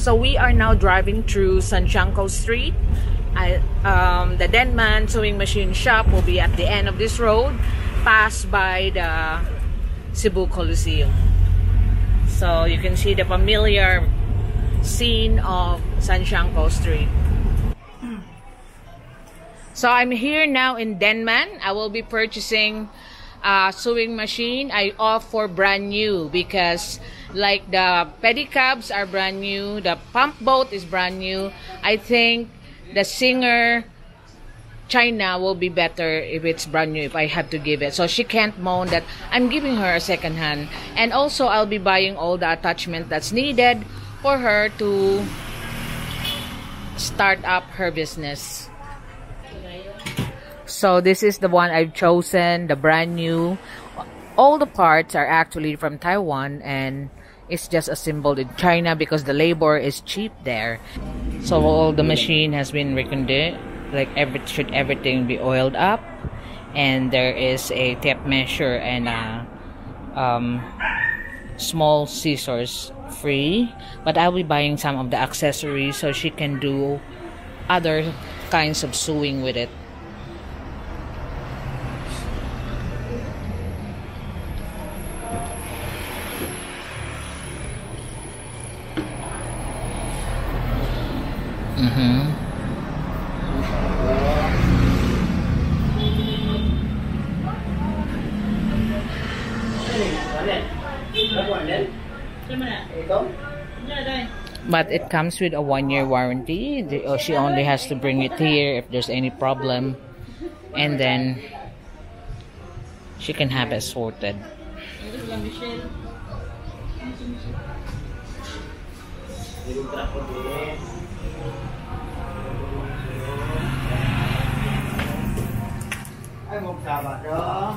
So we are now driving through Santiago Street. I, um, the Denman sewing machine shop will be at the end of this road, passed by the Cebu Coliseum. So you can see the familiar scene of Santiago Street. So I'm here now in Denman. I will be purchasing a sewing machine. I offer brand new because like the pedicabs are brand new, the pump boat is brand new. I think the singer China will be better if it's brand new if I have to give it. So she can't moan that I'm giving her a second hand. And also I'll be buying all the attachment that's needed for her to start up her business. So this is the one I've chosen, the brand new. All the parts are actually from Taiwan and it's just assembled in China because the labor is cheap there. So all the machine has been reconditioned, like every should everything be oiled up, and there is a tape measure and a um, small scissors free. But I'll be buying some of the accessories so she can do other kinds of sewing with it. Mm-hmm. But it comes with a one-year warranty. The- She only has to bring it here if there's any problem. And then she can have it sorted. Ay, magsaba dong.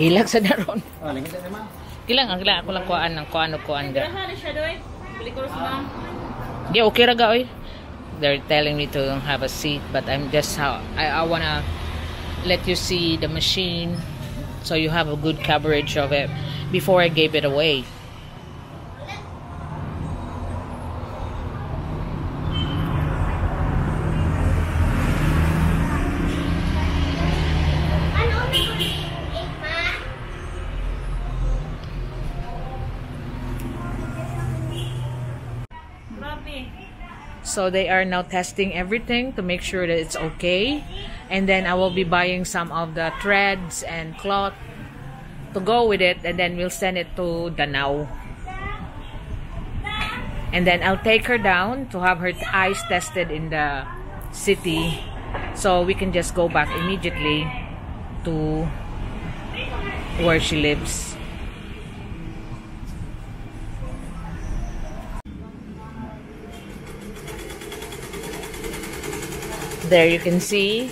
Ilag sa daron. Oh, lagi sa naman. Kilang ang kilang ako lang kuan ng kuan og kuan ga. Ano siya doy? Bili ko sa ma'am. Yeah, okay ra ga oy. They're telling me to have a seat, but I'm just how I, I wanna let you see the machine so you have a good coverage of it before I gave it away. So they are now testing everything to make sure that it's okay. And then I will be buying some of the threads and cloth to go with it and then we'll send it to Danao. And then I'll take her down to have her eyes tested in the city so we can just go back immediately to where she lives. There you can see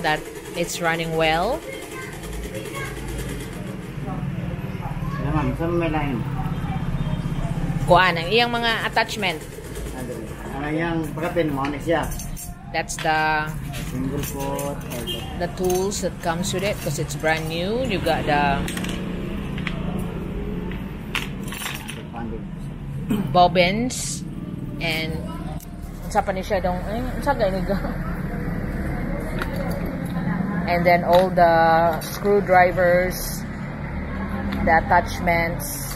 that it's running well. Sa. Kuan ang iyang mga attachment. Siya. That's the the tools that comes with it because it's brand new. You got the bobbins and unsa pa ni siya dong eh, unsa gani ga and then all the screwdrivers the attachments.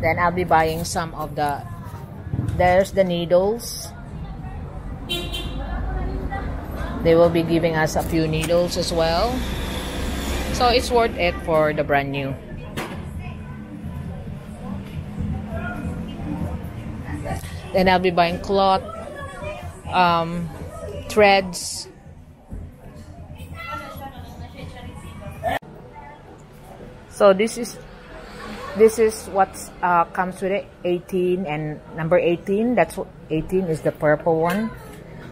Then I'll be buying some of the there's the needles. They will be giving us a few needles as well. So it's worth it for the brand new. Then I'll be buying cloth, um, threads. So this is this is what uh, comes with it 18 and number 18 that's what 18 is the purple one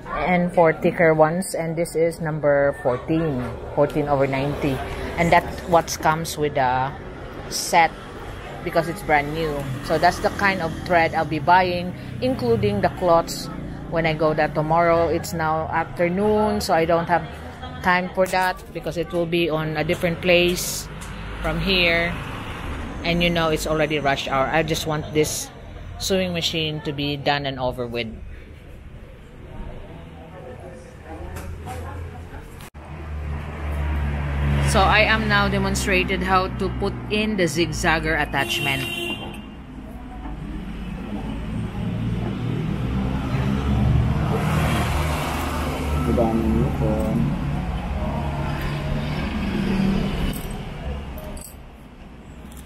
and for thicker ones and this is number 14 14 over 90 and that what comes with the set because it's brand new. So that's the kind of thread I'll be buying, including the cloths when I go there tomorrow. It's now afternoon, so I don't have time for that because it will be on a different place from here. and you know it's already rush hour. I just want this sewing machine to be done and over with. So I am now demonstrated how to put in the zigzagger attachment. Ibang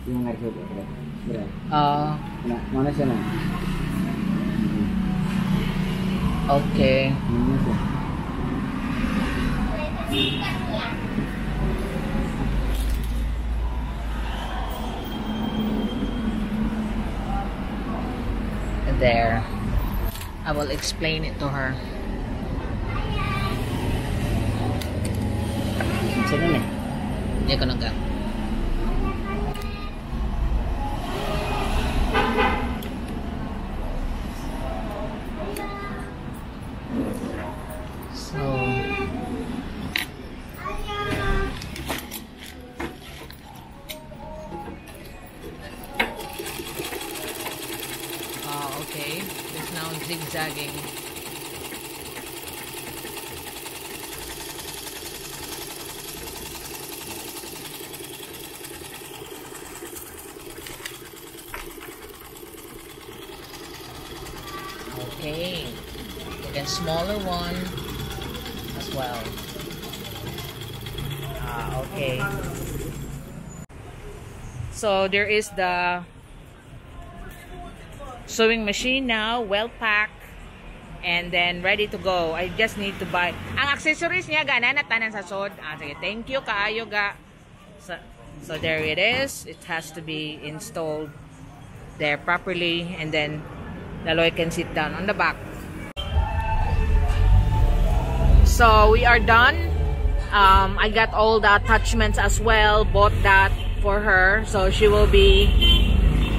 Yung nagsuot ko. Bro. Uh, Na, mana siya na? okay. Mana siya? There. I will explain it to her. Isa na. Hindi ko So, okay. It's now zigzagging. Okay. Again, smaller one as well. Ah, okay. So there is the sewing machine now, well packed, and then ready to go. I just need to buy. Ang accessories niya gana na tanan sa sod. Ah, sige, thank you kaayo ga. So, so there it is. It has to be installed there properly and then Laloy can sit down on the back. So we are done. Um, I got all the attachments as well. Bought that for her. So she will be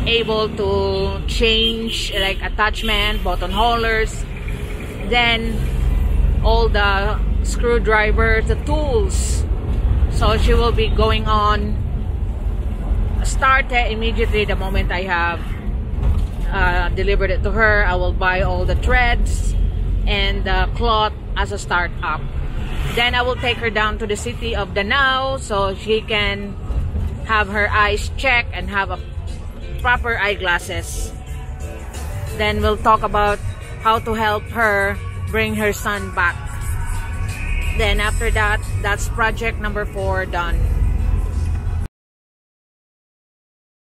able to change like attachment, button holders. Then all the screwdrivers, the tools. So she will be going on start it immediately the moment I have uh, delivered it to her. I will buy all the threads and the cloth as a start up. Then I will take her down to the city of Danao so she can have her eyes checked and have a proper eyeglasses. Then we'll talk about how to help her bring her son back. Then after that, that's project number four done.